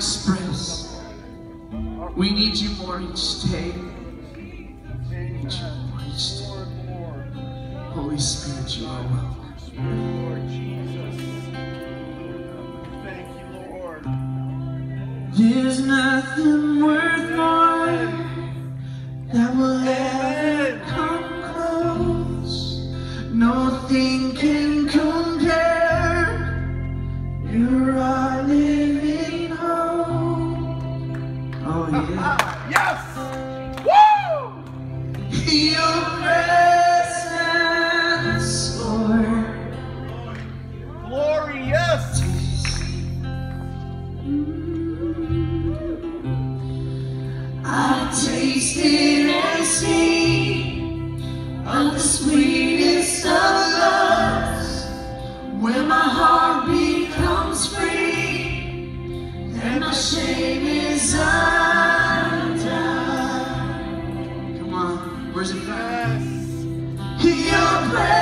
express. We need you more each day. We need you more each day. Holy Spirit, you are welcome. Lord Jesus. Thank you, Lord. There's nothing worth more that will ever Come on, where's? Your.